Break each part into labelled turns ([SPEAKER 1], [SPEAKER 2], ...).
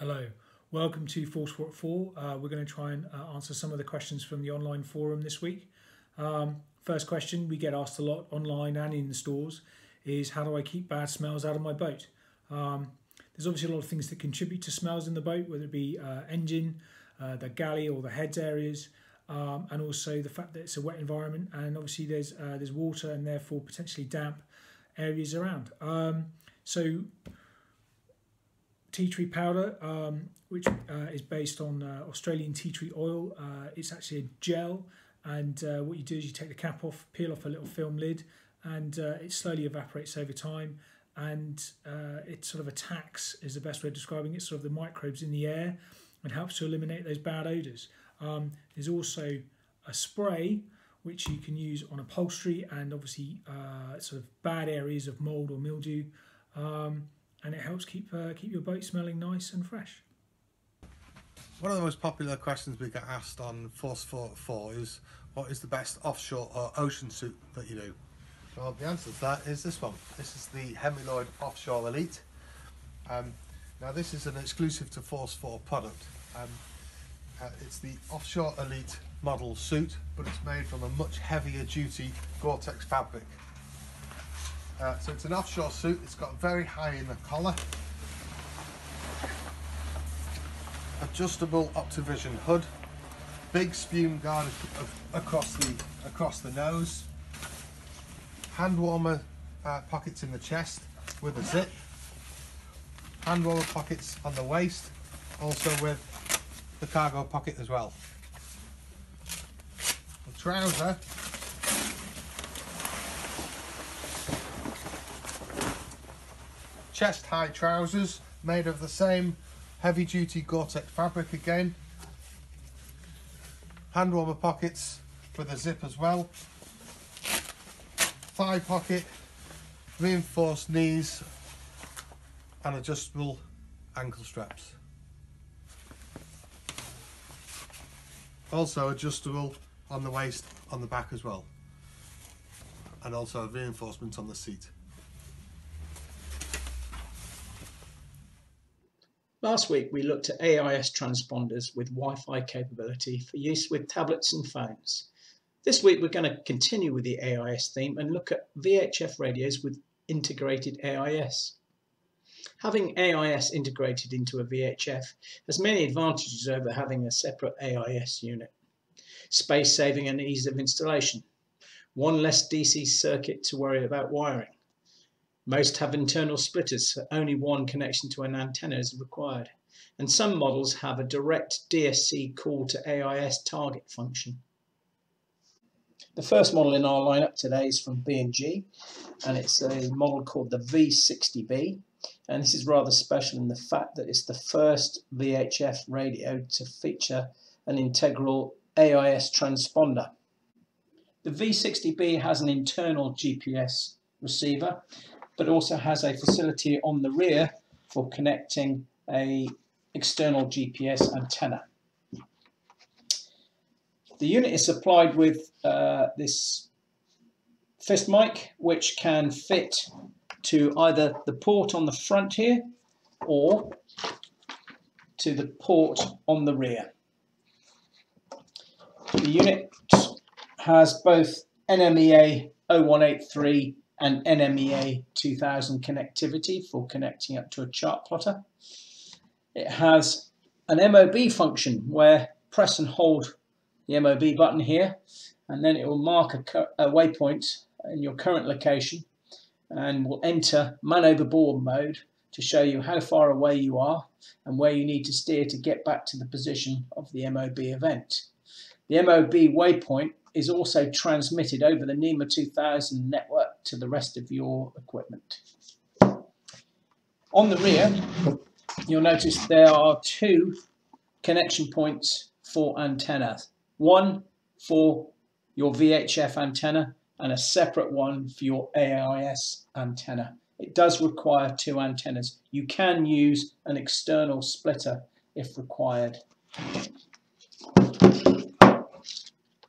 [SPEAKER 1] Hello, welcome to Force 4. Uh, we're going to try and uh, answer some of the questions from the online forum this week. Um, first question we get asked a lot online and in the stores is how do I keep bad smells out of my boat? Um, there's obviously a lot of things that contribute to smells in the boat, whether it be uh, engine, uh, the galley or the heads areas, um, and also the fact that it's a wet environment and obviously there's uh, there's water and therefore potentially damp areas around. Um, so tea tree power, um, which uh, is based on uh, Australian tea tree oil. Uh, it's actually a gel, and uh, what you do is you take the cap off, peel off a little film lid, and uh, it slowly evaporates over time. And uh, it sort of attacks, is the best way of describing it, sort of the microbes in the air and helps to eliminate those bad odours. Um, there's also a spray which you can use on upholstery and obviously sort of bad areas of mould or mildew. Um, and it helps keep uh, keep your boat smelling nice and fresh.
[SPEAKER 2] One of the most popular questions we get asked on Force 4 is what is the best offshore or ocean suit that you do? Well, the answer to that is this one. This is the Henri Lloyd Offshore Elite. Um, now, this is an exclusive to Force 4 product. Um, uh, it's the Offshore Elite model suit, but it's made from a much heavier duty Gore-Tex fabric. Uh, so it's an offshore suit, it's got very high in the collar. Adjustable Optivision hood. Big spume guard across the across the nose. Hand warmer uh, pockets in the chest with a zip. Hand warmer pockets on the waist, also with the cargo pocket as well. The trouser chest high trousers made of the same heavy duty Gore-Tex fabric again. Hand warmer pockets with a zip as well. Thigh pocket, reinforced knees and adjustable ankle straps. Also adjustable on the waist on the back as well. And also a reinforcement on the seat.
[SPEAKER 3] Last week we looked at AIS transponders with Wi-Fi capability for use with tablets and phones. This week we're going to continue with the AIS theme and look at VHF radios with integrated AIS. Having AIS integrated into a VHF has many advantages over having a separate AIS unit. Space saving and ease of installation. One less DC circuit to worry about wiring most have internal splitters, so only one connection to an antenna is required. And some models have a direct DSC call to AIS target function. The first model in our lineup today is from B&G and it's a model called the V60B and this is rather special in the fact that it's the first VHF radio to feature an integral AIS transponder. The V60B has an internal GPS receiver but also has a facility on the rear for connecting a external GPS antenna. The unit is supplied with uh, this fist mic which can fit to either the port on the front here or to the port on the rear. The unit has both NMEA 0183 and NMEA 2000 connectivity for connecting up to a chart plotter. It has an MOB function where press and hold the MOB button here and then it will mark a, a waypoint in your current location and will enter man overboard mode to show you how far away you are and where you need to steer to get back to the position of the MOB event. The MOB waypoint is also transmitted over the NMEA 2000 network to the rest of your equipment. On the rear, you'll notice there are two connection points for antennas. One for your VHF antenna and a separate one for your AIS antenna. It does require two antennas. You can use an external splitter if required.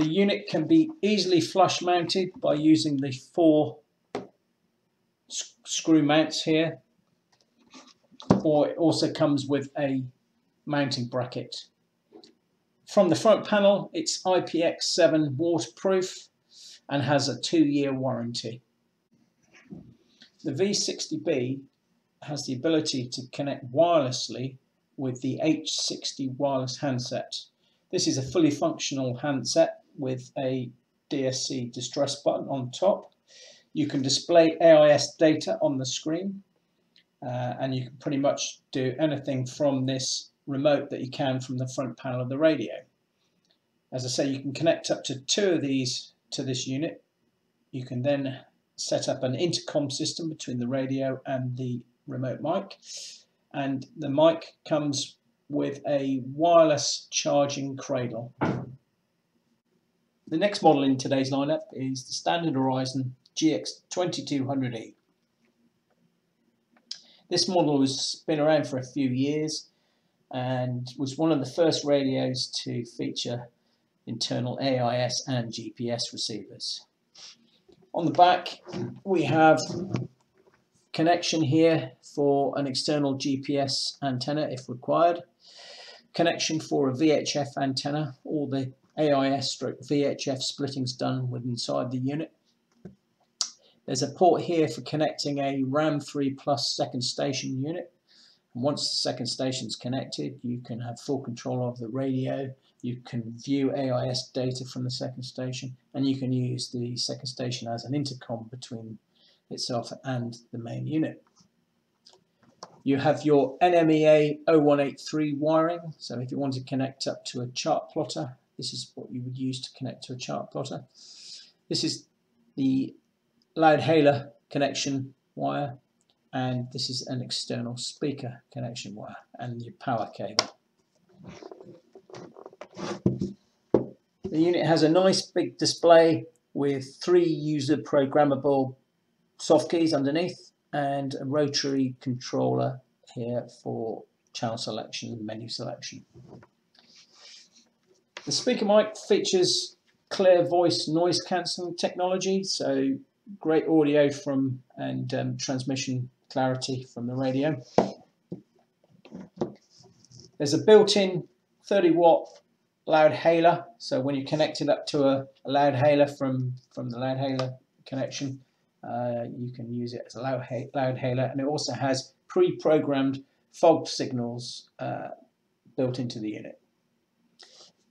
[SPEAKER 3] The unit can be easily flush mounted by using the four screw mounts here or it also comes with a mounting bracket. From the front panel, it's IPX7 waterproof and has a two-year warranty. The V60B has the ability to connect wirelessly with the H60 wireless handset. This is a fully functional handset with a DSC distress button on top. You can display AIS data on the screen uh, and you can pretty much do anything from this remote that you can from the front panel of the radio. As I say, you can connect up to two of these to this unit. You can then set up an intercom system between the radio and the remote mic and the mic comes with a wireless charging cradle. The next model in today's lineup is the Standard Horizon GX2200E. This model has been around for a few years and was one of the first radios to feature internal AIS and GPS receivers. On the back we have connection here for an external GPS antenna if required, connection for a VHF antenna, all the AIS stroke VHF splitting's done with inside the unit. There's a port here for connecting a RAM3 Plus second station unit. And once the second station is connected, you can have full control of the radio, you can view AIS data from the second station, and you can use the second station as an intercom between itself and the main unit. You have your NMEA 0183 wiring, so if you want to connect up to a chart plotter, this is what you would use to connect to a chart plotter. This is the Loudhailer connection wire, and this is an external speaker connection wire, and your power cable. The unit has a nice big display with three user programmable soft keys underneath and a rotary controller here for channel selection and menu selection. The speaker mic features clear voice noise cancelling technology, so great audio from and um, transmission clarity from the radio. There's a built-in 30 watt loud hailer, so when you connect it up to a, a Loudhailer from, from the loud hailer connection, uh, you can use it as a loud loud hailer, and it also has pre-programmed fog signals uh, built into the unit.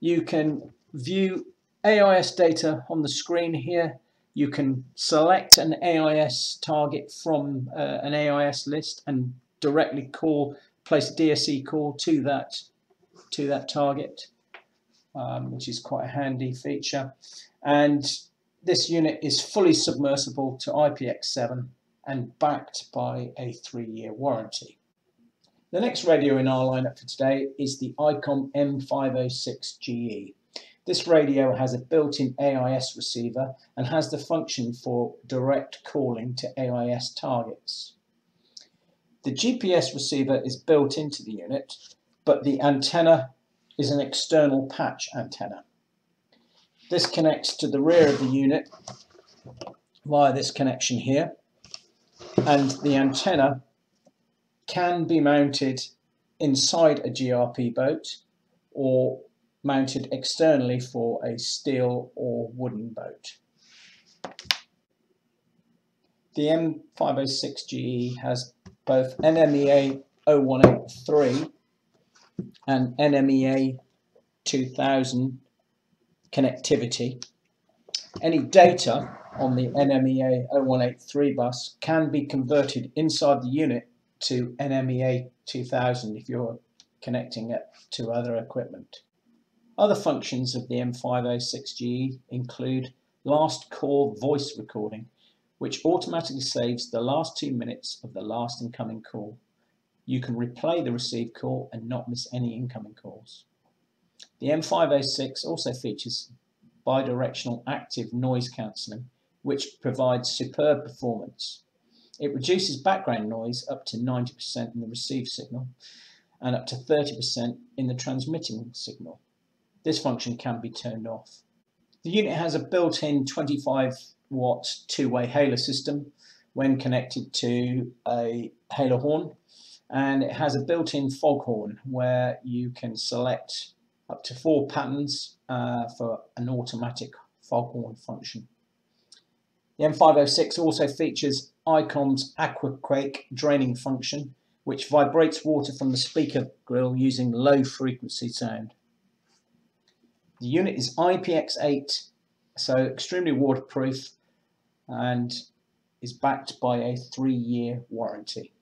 [SPEAKER 3] You can view AIS data on the screen here. You can select an AIS target from uh, an AIS list and directly call, place a DSC call to that to that target, um, which is quite a handy feature. And this unit is fully submersible to IPX7 and backed by a three-year warranty. The next radio in our lineup for today is the ICOM M506GE. This radio has a built-in AIS receiver and has the function for direct calling to AIS targets. The GPS receiver is built into the unit, but the antenna is an external patch antenna. This connects to the rear of the unit via this connection here and the antenna can be mounted inside a GRP boat or mounted externally for a steel or wooden boat. The M506GE has both NMEA 0183 and NMEA 2000 connectivity. Any data on the NMEA 0183 bus can be converted inside the unit to NMEA 2000 if you're connecting it to other equipment. Other functions of the M506GE include last call voice recording, which automatically saves the last two minutes of the last incoming call. You can replay the received call and not miss any incoming calls. The M506 also features bidirectional active noise cancelling, which provides superb performance. It reduces background noise up to 90% in the received signal and up to 30% in the transmitting signal. This function can be turned off. The unit has a built-in 25 watt two-way hailer system when connected to a hailer horn and it has a built-in foghorn where you can select up to four patterns uh, for an automatic foghorn function. The M506 also features ICOM's AquaQuake draining function which vibrates water from the speaker grill using low frequency sound. The unit is IPX8, so extremely waterproof and is backed by a three-year warranty.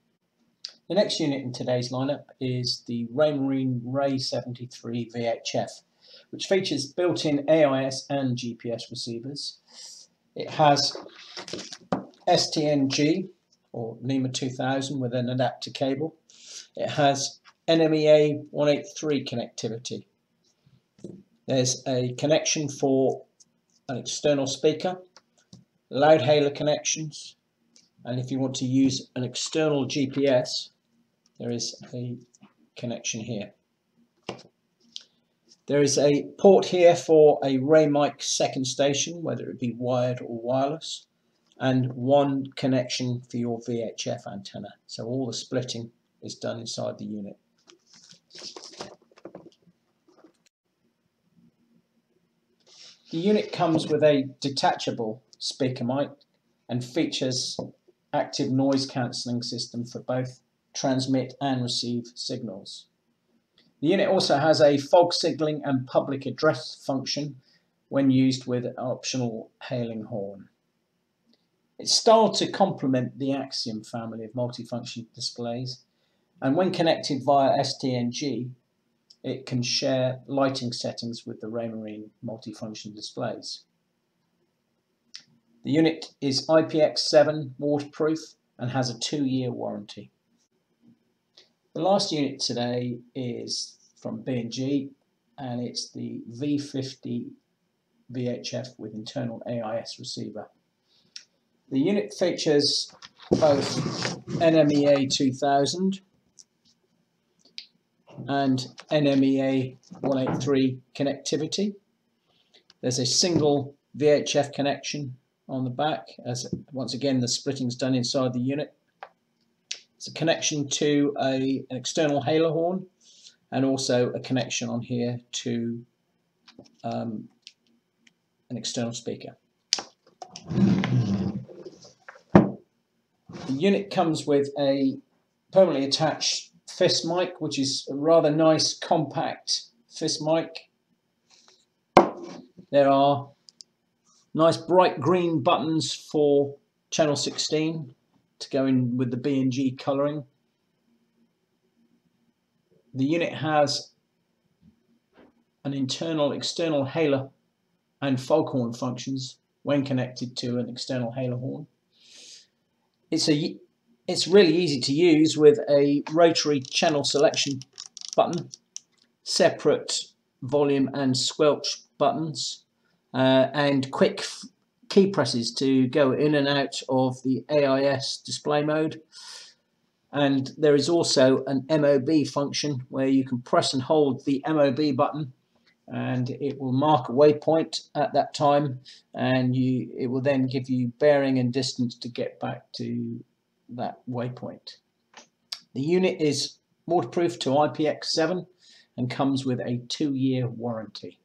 [SPEAKER 3] The next unit in today's lineup is the Raymarine Ray 73 VHF, which features built-in AIS and GPS receivers. It has STNG or NMEA 2000 with an adapter cable. It has NMEA 183 connectivity. There's a connection for an external speaker, Loudhailer connections, and if you want to use an external GPS, there is a connection here. There is a port here for a Raymic second station, whether it be wired or wireless, and one connection for your VHF antenna. So all the splitting is done inside the unit. The unit comes with a detachable speaker mic and features active noise cancelling system for both transmit and receive signals. The unit also has a fog signaling and public address function when used with an optional hailing horn. It's styled to complement the Axiom family of multifunction displays and when connected via STNG it can share lighting settings with the Raymarine multifunction displays. The unit is IPX7 waterproof and has a two-year warranty. The last unit today is from B&G and it's the V50 VHF with internal AIS receiver. The unit features both NMEA 2000 and NMEA 183 connectivity. There's a single VHF connection on the back as once again the splitting is done inside the unit. It's a connection to a, an external hailer horn and also a connection on here to um, an external speaker. The unit comes with a permanently attached fist mic, which is a rather nice compact fist mic. There are nice bright green buttons for channel 16 to go in with the B&G colouring. The unit has an internal external hailer and foghorn functions when connected to an external hailer horn. It's a it's really easy to use with a rotary channel selection button, separate volume and squelch buttons, uh, and quick key presses to go in and out of the AIS display mode. And there is also an MOB function where you can press and hold the MOB button and it will mark a waypoint at that time and you it will then give you bearing and distance to get back to that waypoint. The unit is waterproof to IPX7 and comes with a two-year warranty.